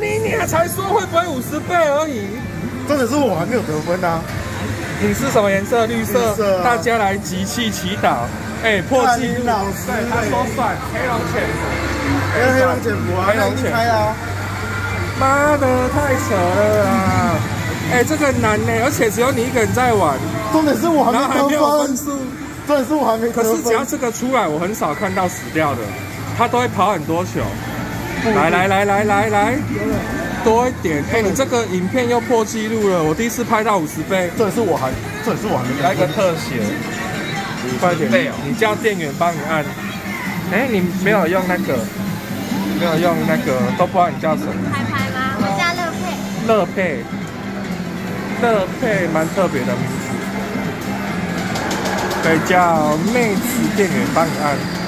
你你才说会不会五十倍而已。重点是我还没有得分啊！你是什么颜色？绿色。绿色啊大家来集气祈祷。哎，破纪录。老师对，他说算黑龙潜伏。黑龙潜伏啊，黑龙潜伏啊。妈的，太扯了啊！哎，这个难呢，而且只有你一个人在玩，重点是我还没有分数。重点是我还没得分。可是只要这个出来，我很少看到死掉的，他都会跑很多球。来来来来来来，多一点！哎，你这个影片又破纪录了，我第一次拍到五十倍。这是我还，这是我还没来个特写，快点倍哦！你叫店员帮你按。哎，你没有用那个，没有用那个，都不知道你叫什么。拍拍吗？我叫乐佩。乐佩，乐佩蛮特别的名字，可以叫妹子店员帮你按。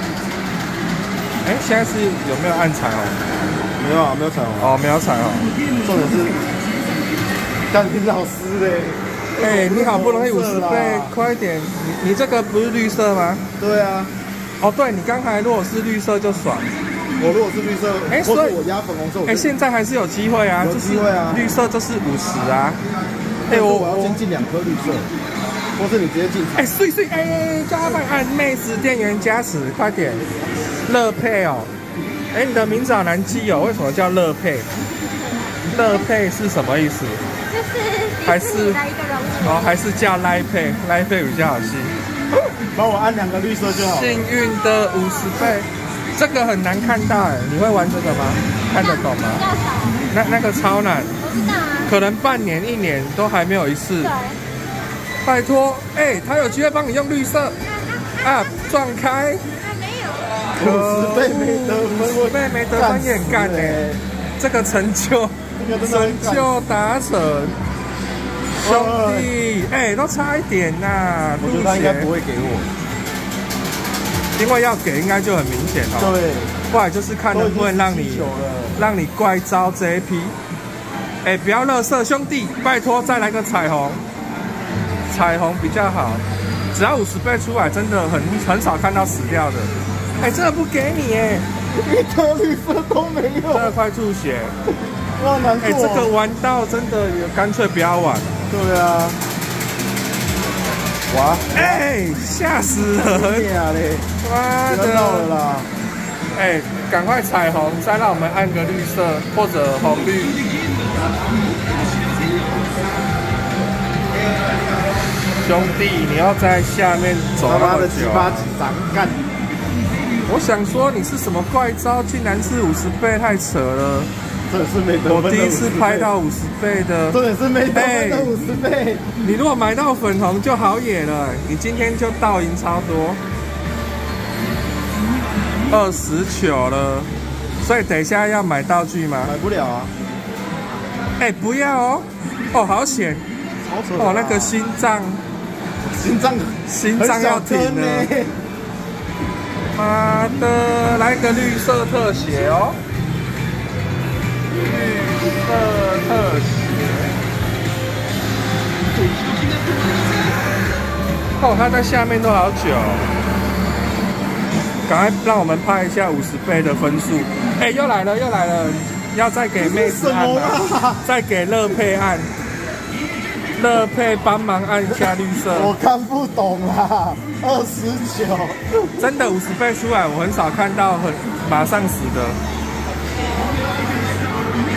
哎，现在是有没有按彩虹？没有啊，没有彩虹啊。哦，没有彩虹。重点是，但你老师嘞。哎，你好不容易五十倍，快一点！你你这个不是绿色吗？对啊，哦，对，你刚才如果是绿色就爽。我如果是绿色，哎所以我压粉红色，我哎，就现在还是有机会啊，有就是机会啊绿色就是五十啊。哎，我我要先进两颗绿色，或是你直接进哎，碎碎哎，叫他帮按妹子店员加持，快点！乐佩哦，哎，你的名字好难记哦，为什么叫乐佩？乐佩是什么意思？就是还是。哦，还是叫赖佩？赖佩比较好记。帮我按两个绿色就好。幸运的五十倍，这个很难看到哎，你会玩这个吗？看得懂吗？那那个超难。可能半年一年都还没有一次对。。拜托，哎，他有机会帮你用绿色啊，撞开。还没有。五十倍没得分，五十倍没得分也很干死 哎这个成就，成就达成，兄弟，哎，都差一点呐，我觉得他应该不会给我。因为要给应该就很明显哦，对，不然就是看能不能让你。让你怪招这一批。哎，不要乐色，兄弟，拜托再来个彩虹，彩虹比较好。只要五十倍出来，真的很很少看到死掉的。哎，这个不给你哎，一颗绿色都没有，这个快吐血。我好难过。哎，这个玩到真的也干脆不要玩。对啊，哇，哎，吓死人！呀嘞，妈不要闹了！啦！哎，赶快彩虹，再让我们按个绿色或者红绿。兄弟，你要在下面走他妈那么久。啊、的鸡巴几张干，我想说你是什么怪招，竟然是五十倍，太扯了！是没得我第一次拍到，五十倍的，真的是没得分的哎五十倍。你如果买到粉红就好野了，你今天就倒赢超多，二十九了，所以等一下要买道具吗？买不了啊，哎、不要哦，哦好险，哦那个心脏心脏心脏要停了，妈的，来个绿色特写哦，绿色特写。哦，他在下面都好久，赶快让我们拍一下五十倍的分数。哎、又来了，又来了，要再给妹子按？再给乐佩按，乐佩帮忙按一下绿色。我看不懂啦，二十九，真的五十倍出来，我很少看到很马上死的。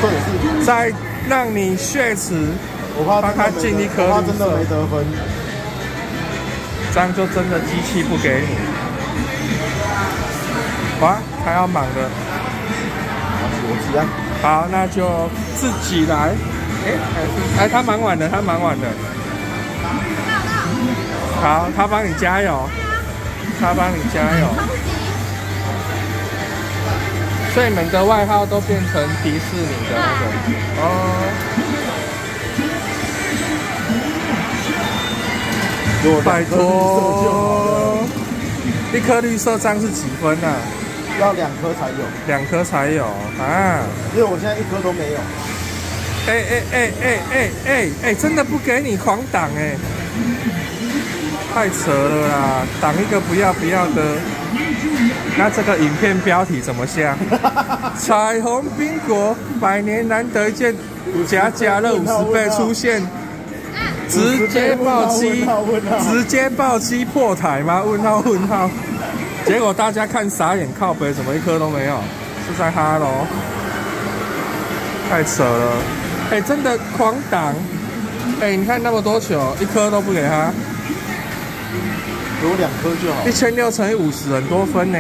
这也是再让你血池，我怕帮他进一颗我怕真的没得分。这样就真的机器不给你。哇，他要满了。好，那就自己来。哎、哎，他蛮晚的，他蛮晚的。好，他帮你加油，他帮你加油。所以每个外号都变成迪士尼的那个哦。拜托，一颗绿色章是几分啊？要两颗才有，两颗才有啊！因为我现在一颗都没有。哎哎哎哎哎哎哎，真的不给你狂挡哎，太扯了啦！挡一个不要不要的，那这个影片标题怎么下？彩虹冰果百年难得一见，加加乐五十倍出现，直接暴击，直接暴击破台吗？问号 问号。结果大家看傻眼，靠北怎么一颗都没有？是在哈喽？太扯了！哎，真的狂挡！哎，你看那么多球，一颗都不给他。有两颗就好。一千六乘以五十，很多分呢。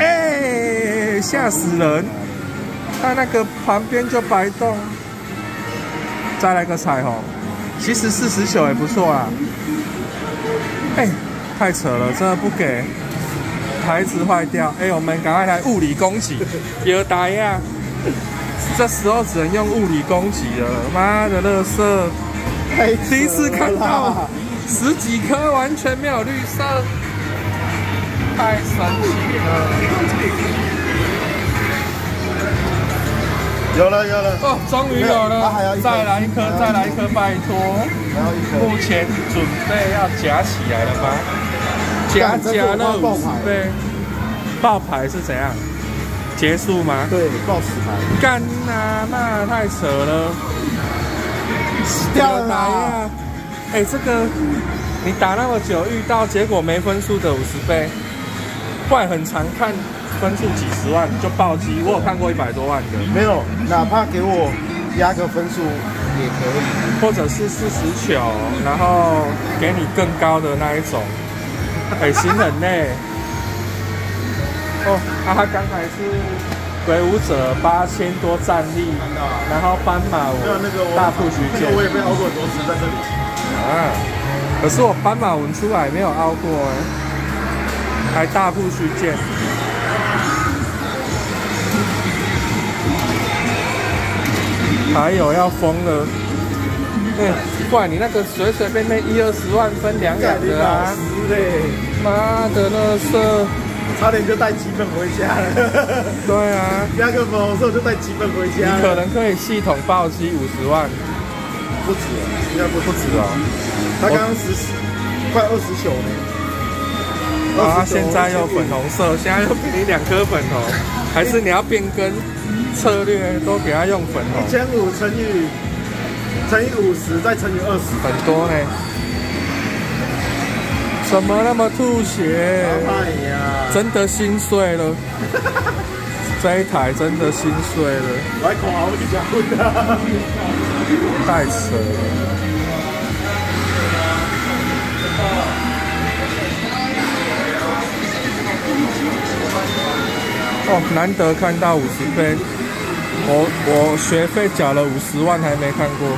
哎，吓死人！他那个旁边就白洞。再来个彩虹，其实四十九也不错啊。哎，太扯了，真的不给。台子坏掉，哎，我们赶快来物理攻击。有打呀！这时候只能用物理攻击了。妈的，乐色！第一次看到十几颗完全没有绿色，太神奇了！有了有了哦，终于有了！再来一颗，再来一颗，拜托！目前准备要夹起来了吗？夹夹了五十倍，爆牌是怎样？结束吗？对，爆死牌！干呐，那太扯了！掉了呀！哎，这个你打那么久，遇到结果没分数的五十倍，怪很常看分数几十万就暴击，我有看过一百多万的。没有，哪怕给我压个分数也可以，或者是四十球，然后给你更高的那一种，哎，心很累。哦，他刚才是。鬼舞者八千多战力，然后斑马纹大铺徐剑，我也被凹过很多次在这里。啊，可是我斑马纹出来没有凹过哎，还大铺虚剑，还有要疯了。哎，怪你那个随随便便一二十万分两两的啊！妈的，那色。差点就带积分回家了。对啊，压个粉红色就带积分回家。你可能可以系统暴击五十万，不止，应该不不止啊。他刚刚十快二十九呢。啊，现在又粉红色，现在又给你两颗粉红，还是你要变更策略，都给他用粉红。一千五乘以乘以五十，再乘以二十，很多呢。怎么那么吐血？真的心碎了，这一台真的心碎了。太扯了。哦，难得看到五十倍，我我学费缴了五十万还没看过，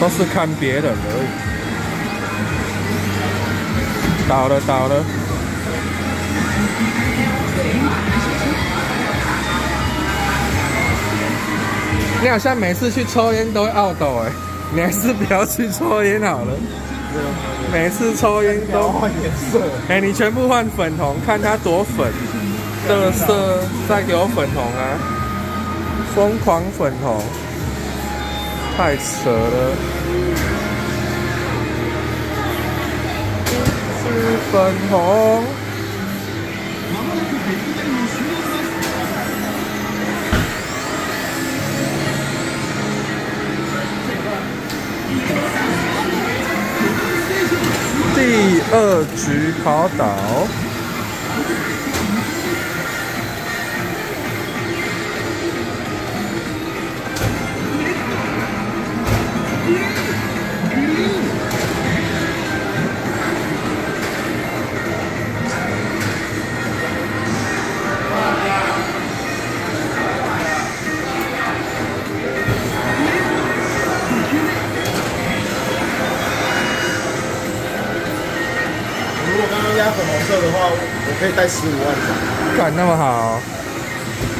都是看别人而已。倒了倒了！你好像每次去抽烟都会懊斗哎，你还是不要去抽烟好了。每次抽烟都换颜色，哎，你全部换粉红，看它多粉，乐色再给我粉红啊！疯狂粉红，太扯了。粉红，第二局跑倒。十五万张。敢那么好？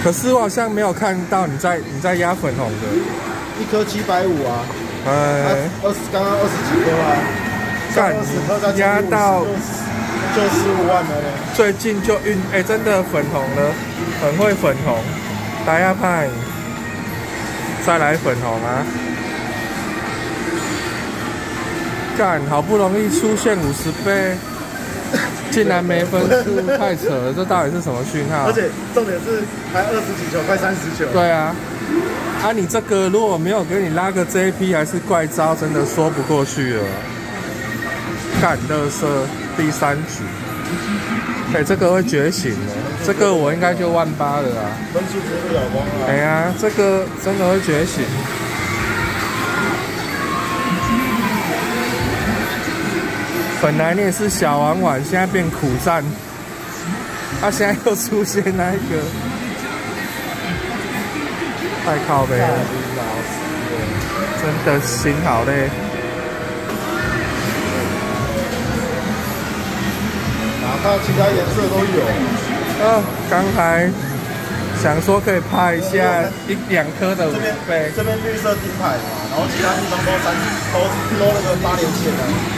可是我好像没有看到你在你在压粉红的。一颗七百五啊！哎，二十刚刚二十几颗啊！干压到就十五万了。最近就运哎，真的粉红了，很会粉红。打压派，再来粉红啊！干，好不容易出现五十倍，竟然没分数，太扯了！这到底是什么讯号？而且重点是还二十几球，快三十球。对啊，啊，你这个如果没有给你拉个 JP 还是怪招，真的说不过去了。干乐色第三局，哎、这个会觉醒的，这个我应该就万八了啊。分数追不了光啊。哎呀，这个真的会觉醒。本来你也是小玩玩，现在变苦战，他、现在又出现那一个，太靠背了，真的心好累。哪怕其他颜色都有。呃，刚才想说可以拍一下一两颗的五这边倍，这边绿色金牌嘛，然后其他地方都三都都那个八连线的。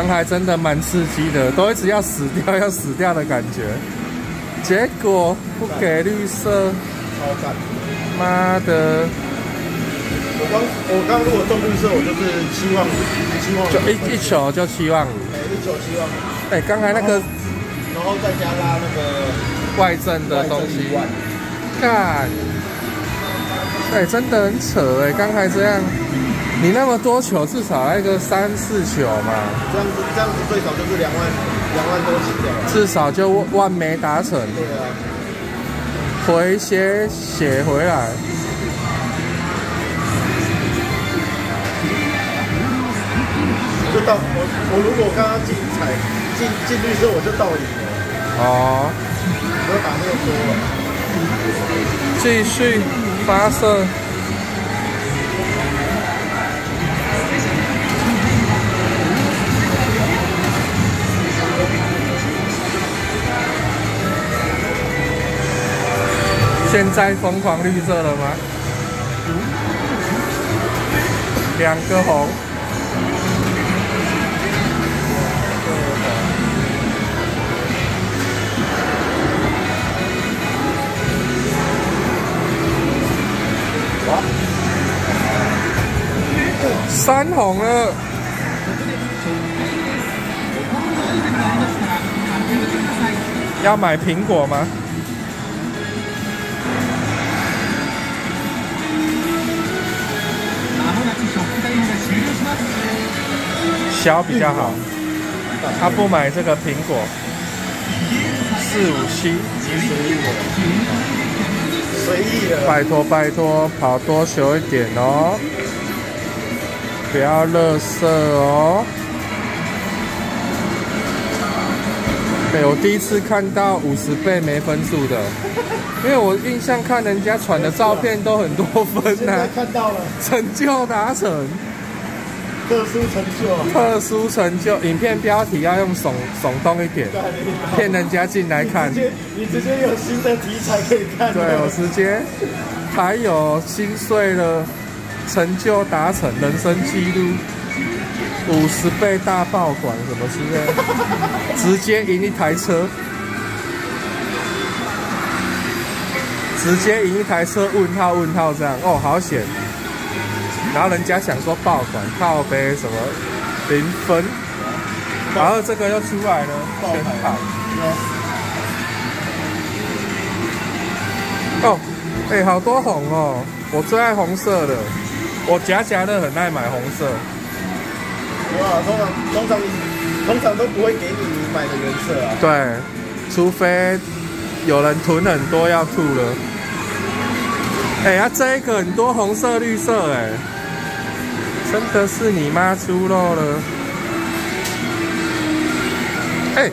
刚才真的蛮刺激的，都一直要死掉要死掉的感觉，结果不给绿色，超赞！妈的，我刚我刚如果中绿色，我就是七万五，七万五就一一球就七万五。哎一球七万五，哎，刚才那个然后再加拉那个外赠的东西。干，哎，真的很扯哎，刚才这样，你那么多球，至少来个三四球嘛，这样子这样子最少就是两万两万多起跳了。至少就万没达成，对啊，回些血回来。就到我我如果刚刚进彩进进绿色，我就到你了，哦，不要打那么多了。继续发射。现在疯狂绿色了吗？两个红。三红了。要买苹果吗？小比较好，他不买这个苹果，四五七，随意了，拜托拜托，跑多久一点哦，不要乐色哦。对，我第一次看到五十倍没分数的，因为我印象看人家传的照片都很多分现呢、在看到了。成就达成，特殊成就，特殊成就，影片标题要用耸耸动一点，骗人家进来看你直接有新的题材可以看了。对，我直接还有心碎了，成就达成，人生记录五十倍大爆款什么之类的，直接赢一台车，直接赢一台车，问号问号这样，哦，好险。然后人家想说爆款靠背什么零分，然后这个又出来了，全卡。哦，哎、好多红哦！我最爱红色的，我夹夹的很爱买红色。哇，通常通常通常都不会给你你买的颜色啊。对，除非有人囤很多要吐了。哎、呀、这一个很多红色、绿色，哎，真的是你妈猪肉了！哎，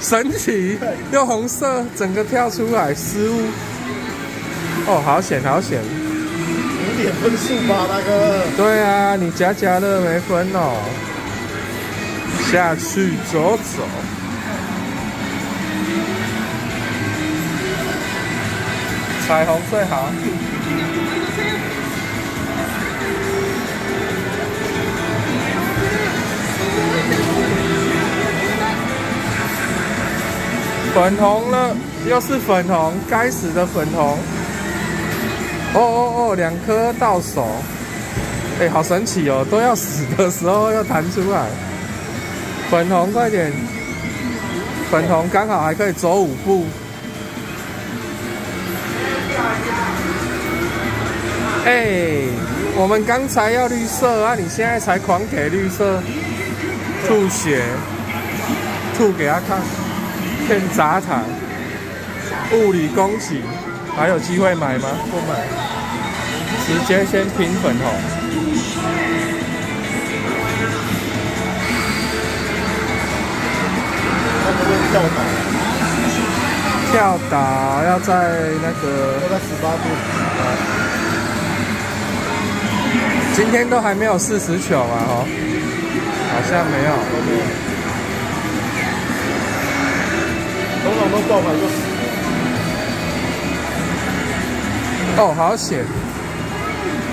神奇用红色，整个跳出来失误。哦，好险好险！五点分数吧，大哥。对啊，你加加了没分哦。下去走走。彩虹最好。粉红了，又是粉红，该死的粉红！哦哦哦，两颗到手，哎，好神奇哦！都要死的时候又弹出来，粉红快点！粉红刚好还可以走五步。哎，我们刚才要绿色啊，你现在才狂给绿色，吐血，吐给他看。片杂糖，物理恭喜，还有机会买吗？不买，直接先拼粉红。跳打，跳岛要在那个要在十八度。今天都还没有四十球嘛？哦，好像没有。爆牌就死了哦，好险！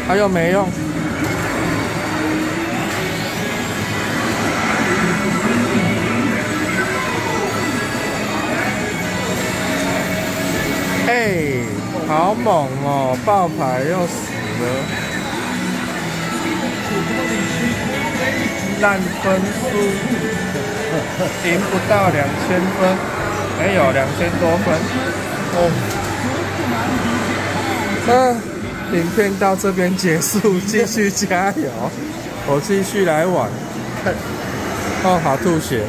还有没用？哎，好猛哦！爆牌又死了，烂分数，赢不到两千分。没有两千多分哦。嗯，影片到这边结束，继续加油，我继续来玩。哦，好吐血。